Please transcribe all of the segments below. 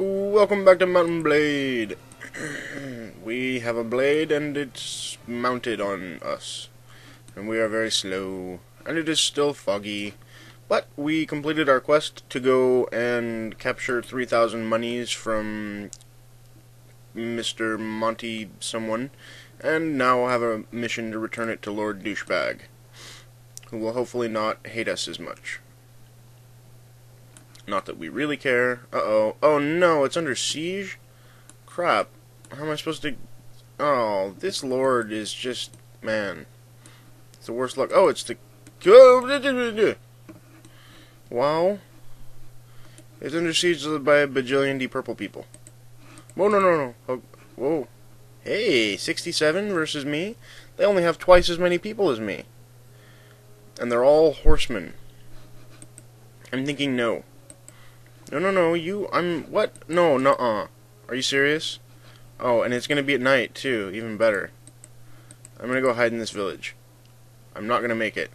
Welcome back to Mount & Blade. we have a blade and it's mounted on us. And we are very slow. And it is still foggy. But we completed our quest to go and capture 3,000 monies from Mr. Monty someone. And now have a mission to return it to Lord Douchebag. Who will hopefully not hate us as much. Not that we really care. Uh-oh. Oh, no, it's under siege? Crap. How am I supposed to... Oh, this lord is just... Man. It's the worst luck. Oh, it's the... Wow. It's under siege by a bajillion D purple people. Whoa, no, no, no. Oh, whoa. Hey, 67 versus me? They only have twice as many people as me. And they're all horsemen. I'm thinking no. No, no, no, you, I'm, what? No, nuh-uh. Are you serious? Oh, and it's gonna be at night, too, even better. I'm gonna go hide in this village. I'm not gonna make it.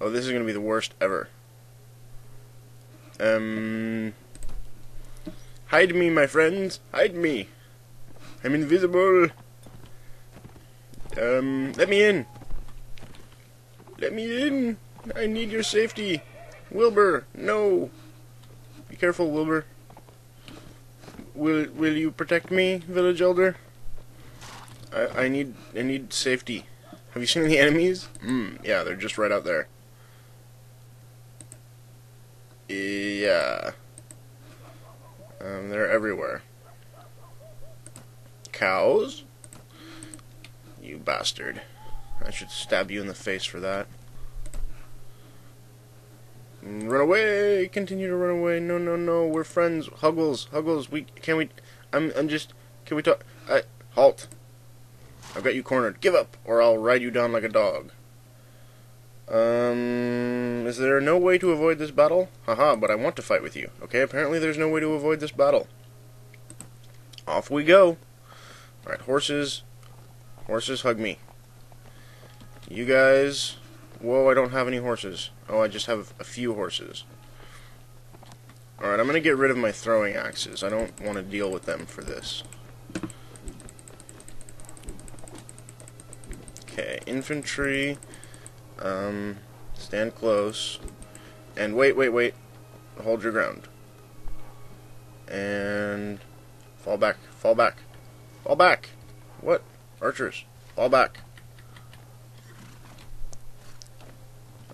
Oh, this is gonna be the worst ever. Um... Hide me, my friends. Hide me. I'm invisible. Um, let me in. Let me in. I need your safety. Wilbur, no. Be careful, Wilbur. Will will you protect me, village elder? I I need I need safety. Have you seen the enemies? Hmm, yeah, they're just right out there. Yeah. Um, they're everywhere. Cows? You bastard. I should stab you in the face for that. Run away! Continue to run away. No, no, no. We're friends. Huggles, Huggles. We can we. I'm. I'm just. Can we talk? I halt. I've got you cornered. Give up, or I'll ride you down like a dog. Um, is there no way to avoid this battle? Haha, but I want to fight with you. Okay, apparently there's no way to avoid this battle. Off we go. Alright, horses. Horses, hug me. You guys Whoa, I don't have any horses. Oh, I just have a few horses. Alright, I'm going to get rid of my throwing axes. I don't want to deal with them for this. Okay, infantry. Um, stand close. And wait, wait, wait. Hold your ground. And fall back, fall back, fall back. What? Archers, fall back.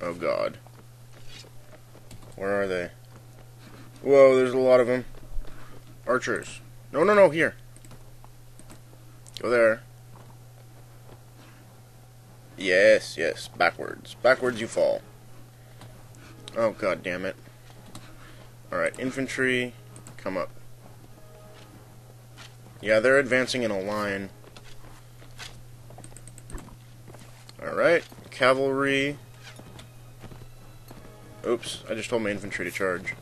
Oh god. Where are they? Whoa, there's a lot of them. Archers. No, no, no, here. Go there. Yes, yes, backwards. Backwards you fall. Oh, god damn it. Alright, infantry, come up. Yeah, they're advancing in a line. Alright, cavalry, Oops, I just told my infantry to charge.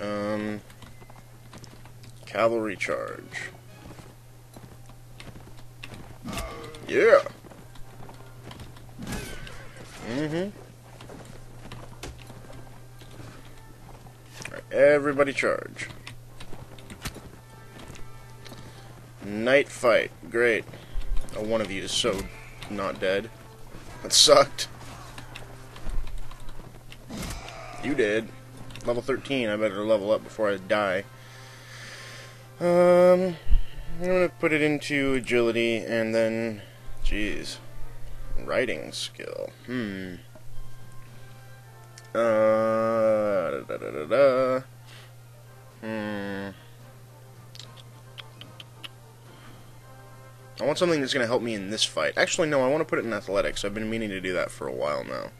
Um, cavalry charge. Yeah. Mm-hmm. Right, everybody charge. Night fight. Great. Oh, one of you is so not dead. That sucked. You did. Level 13, I better level up before I die. Um, I'm gonna put it into agility and then, jeez, riding skill. Hmm. Uh, da, da, da, da. Hmm. I want something that's going to help me in this fight. Actually, no, I want to put it in athletics. I've been meaning to do that for a while now.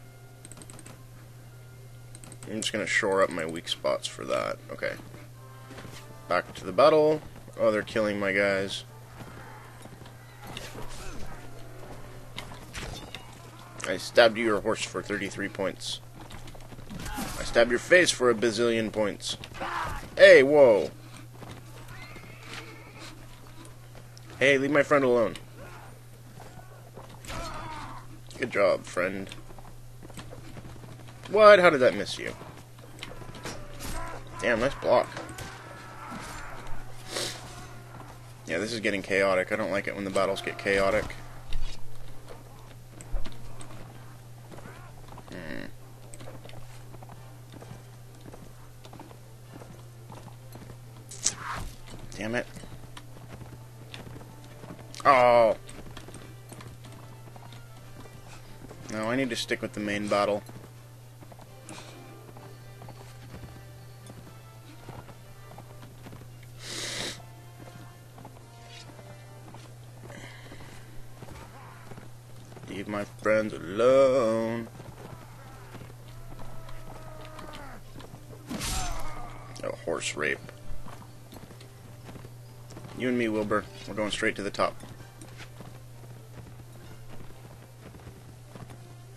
I'm just going to shore up my weak spots for that. Okay. Back to the battle. Oh, they're killing my guys. I stabbed your horse for 33 points. I stabbed your face for a bazillion points. Hey, whoa. Hey, leave my friend alone. Good job, friend. What? How did that miss you? Damn, nice block. Yeah, this is getting chaotic. I don't like it when the battles get chaotic. Hmm. Damn it. Need to stick with the main bottle. Leave my friends alone. Oh, horse rape. You and me, Wilbur. We're going straight to the top.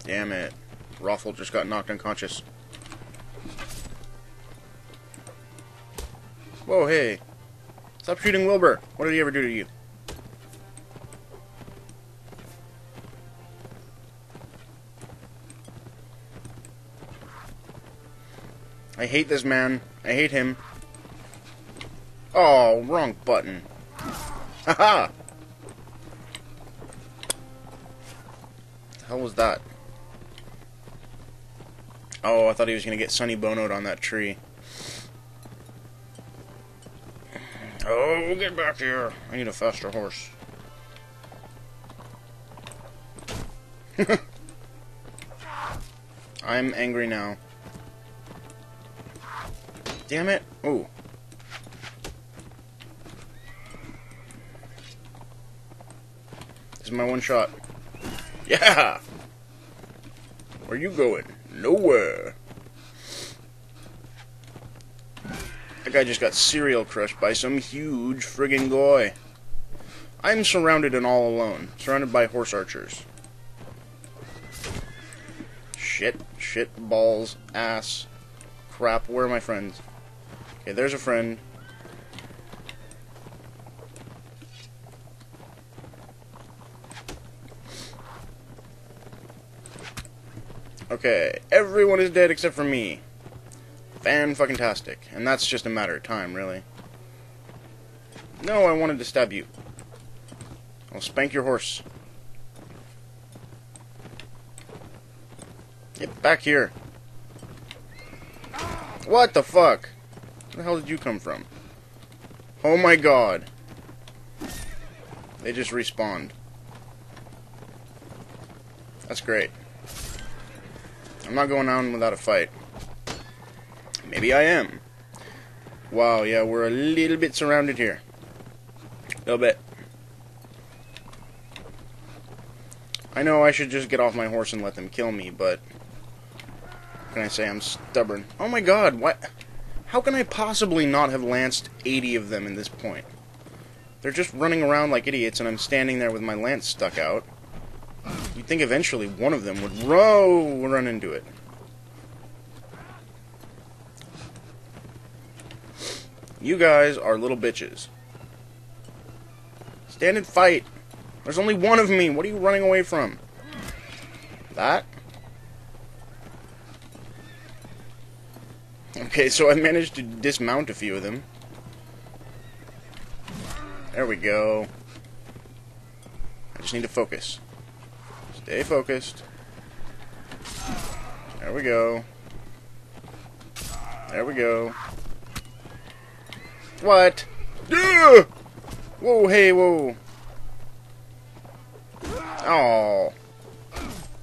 Damn it. Rothel just got knocked unconscious. Whoa, hey. Stop shooting Wilbur. What did he ever do to you? I hate this man. I hate him. Oh, wrong button. Haha! the hell was that? Oh, I thought he was going to get Sonny Bonoed on that tree. Oh, get back here. I need a faster horse. I'm angry now. Damn it. Oh. This is my one shot. Yeah! Where you going? Nowhere. That guy just got serial crushed by some huge friggin' guy. I'm surrounded and all alone. Surrounded by horse archers. Shit, shit, balls, ass, crap. Where are my friends? Okay, there's a friend. Okay, everyone is dead except for me. Fan fucking tastic. And that's just a matter of time, really. No, I wanted to stab you. I'll spank your horse. Get back here. What the fuck? Where the hell did you come from? Oh my god. They just respawned. That's great. I'm not going on without a fight. Maybe I am. Wow, yeah, we're a little bit surrounded here. A little bit. I know I should just get off my horse and let them kill me, but... can I say? I'm stubborn. Oh my god, what? How can I possibly not have lanced 80 of them in this point? They're just running around like idiots, and I'm standing there with my lance stuck out. You'd think eventually one of them would row, run into it. You guys are little bitches. Stand and fight. There's only one of me. What are you running away from? That? Okay, so I managed to dismount a few of them. There we go. I just need to focus. Stay focused. There we go. There we go. What? Ugh! Whoa, hey, whoa. Oh.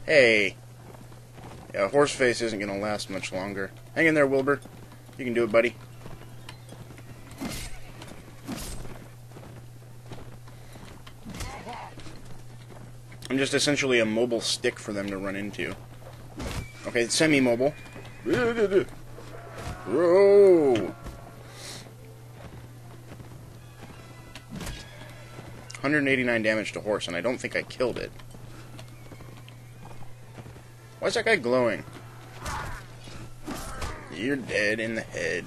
Hey. Yeah, horse face isn't going to last much longer. Hang in there, Wilbur. You can do it, buddy. Just essentially a mobile stick for them to run into. Okay, semi-mobile. Whoa! 189 damage to horse, and I don't think I killed it. Why is that guy glowing? You're dead in the head.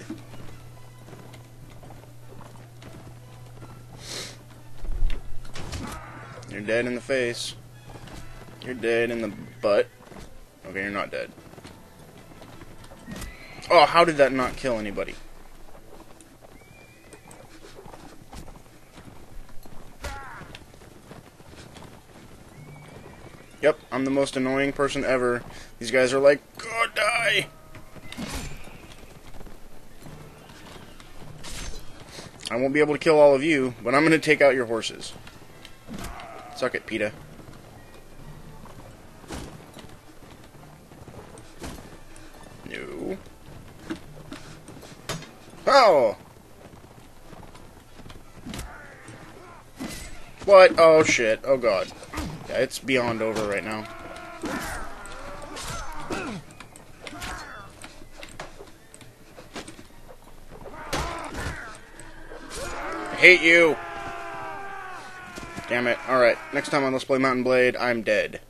You're dead in the face. You're dead in the butt. Okay, you're not dead. Oh, how did that not kill anybody? Yep, I'm the most annoying person ever. These guys are like, God, die! I won't be able to kill all of you, but I'm going to take out your horses. Suck it, PETA. What? Oh shit. Oh god. Yeah, it's beyond over right now. I hate you! Damn it. Alright, next time on Let's Play Mount & Blade, I'm dead.